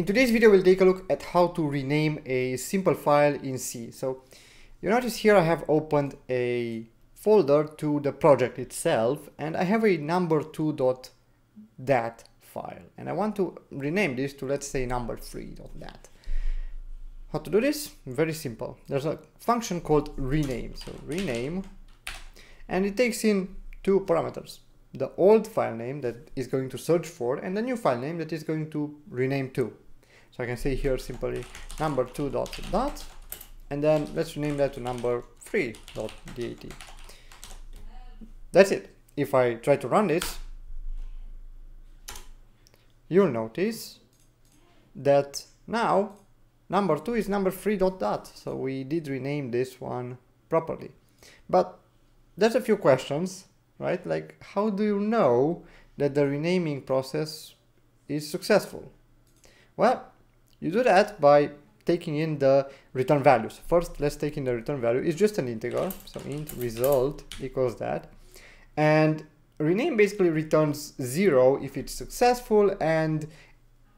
In today's video, we'll take a look at how to rename a simple file in C. So you notice here I have opened a folder to the project itself and I have a number2.dat file and I want to rename this to let's say number3.dat. How to do this? Very simple. There's a function called rename. So rename and it takes in two parameters the old file name that is going to search for and the new file name that is going to rename to. So I can say here simply number 2 dot dot and then let's rename that to number 3 dot dat. That's it. If I try to run this, you'll notice that now number 2 is number 3 dot dot. So we did rename this one properly. But there's a few questions, right? Like how do you know that the renaming process is successful? Well, you do that by taking in the return values. First, let's take in the return value. It's just an integer, so int result equals that. And rename basically returns zero if it's successful and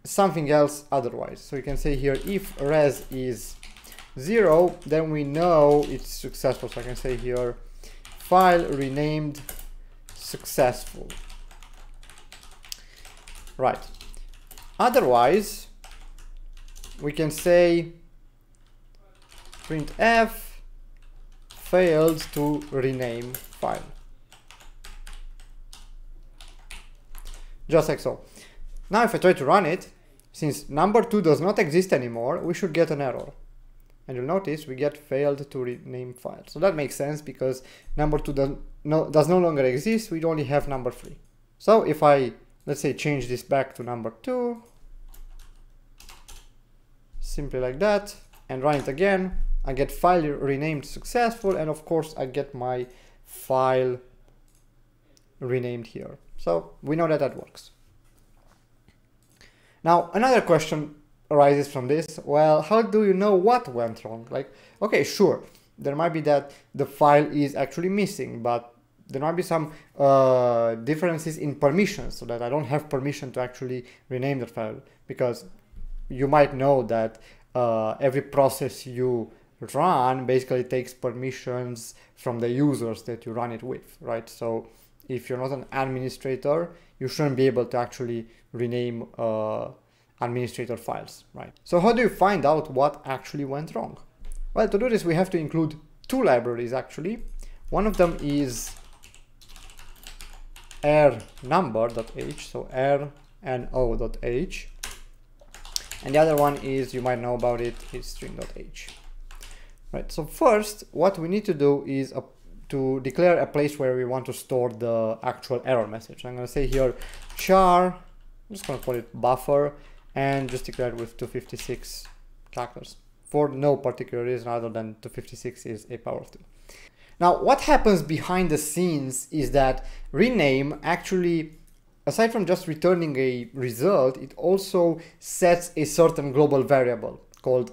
something else otherwise. So you can say here if res is zero, then we know it's successful. So I can say here file renamed successful. Right. Otherwise, we can say printf failed to rename file. Just like so. Now if I try to run it, since number 2 does not exist anymore, we should get an error. And you'll notice we get failed to rename file. So that makes sense because number 2 does no, does no longer exist, we only have number 3. So if I, let's say, change this back to number 2, simply like that and run it again. I get file renamed successful and of course I get my file renamed here. So we know that that works. Now another question arises from this. Well how do you know what went wrong? Like okay sure there might be that the file is actually missing but there might be some uh, differences in permissions so that I don't have permission to actually rename the file because you might know that uh, every process you run basically takes permissions from the users that you run it with, right? So if you're not an administrator, you shouldn't be able to actually rename uh, administrator files, right? So how do you find out what actually went wrong? Well, to do this, we have to include two libraries actually. One of them is rnumber.h, so errno.h, and the other one is, you might know about it, is string.h. Right, so first, what we need to do is a, to declare a place where we want to store the actual error message. I'm going to say here char, I'm just to call it buffer, and just declare it with 256 characters for no particular reason other than 256 is a power of 2. Now, what happens behind the scenes is that rename actually aside from just returning a result, it also sets a certain global variable called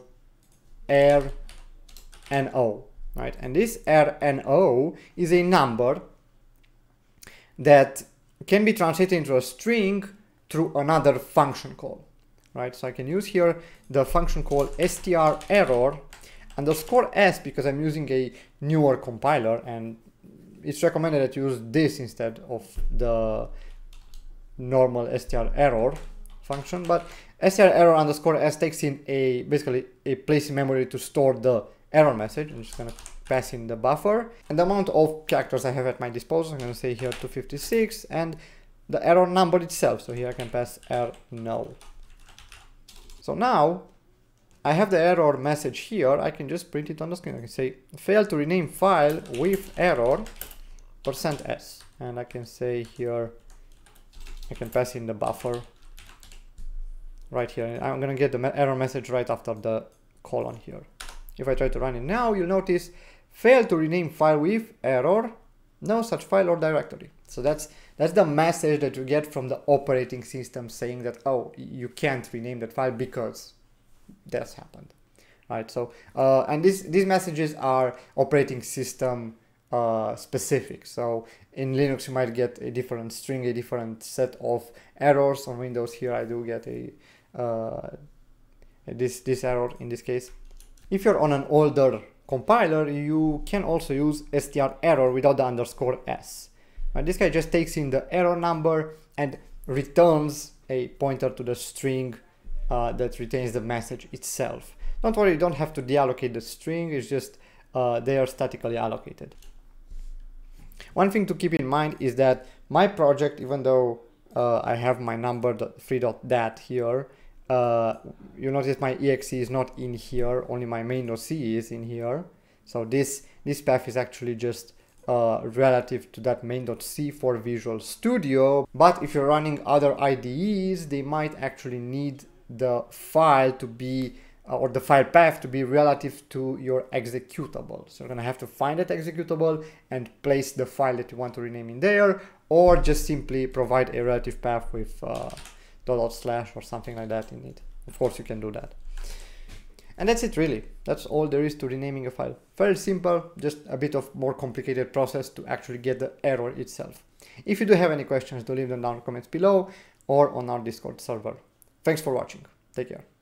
errno, right? And this errno is a number that can be translated into a string through another function call, right? So I can use here the function call strerror underscore s because I'm using a newer compiler and it's recommended that you use this instead of the normal str error function, but str error underscore s takes in a basically a place in memory to store the error message. I'm just gonna pass in the buffer and the amount of characters I have at my disposal. I'm gonna say here 256 and the error number itself. So here I can pass r no. So now I have the error message here. I can just print it on the screen. I can say fail to rename file with error percent %s and I can say here I can pass in the buffer right here. I'm gonna get the error message right after the colon here. If I try to run it now, you'll notice fail to rename file with error, no such file or directory. So that's that's the message that you get from the operating system saying that, oh, you can't rename that file because that's happened, right? So, uh, and these, these messages are operating system uh, specific. So in Linux, you might get a different string, a different set of errors. On Windows here, I do get a uh, this, this error in this case. If you're on an older compiler, you can also use str error without the underscore s. Right? This guy just takes in the error number and returns a pointer to the string uh, that retains the message itself. Don't worry, you don't have to deallocate the string, it's just uh, they are statically allocated. One thing to keep in mind is that my project, even though uh, I have my number free.dat here, uh, you notice my exe is not in here, only my main.c is in here. So this, this path is actually just uh, relative to that main.c for Visual Studio. But if you're running other IDEs, they might actually need the file to be or the file path to be relative to your executable. So you're gonna have to find that executable and place the file that you want to rename in there, or just simply provide a relative path with uh, dot, dot slash or something like that in it. Of course you can do that. And that's it really. That's all there is to renaming a file. Very simple, just a bit of more complicated process to actually get the error itself. If you do have any questions, do leave them down in the comments below or on our Discord server. Thanks for watching. Take care.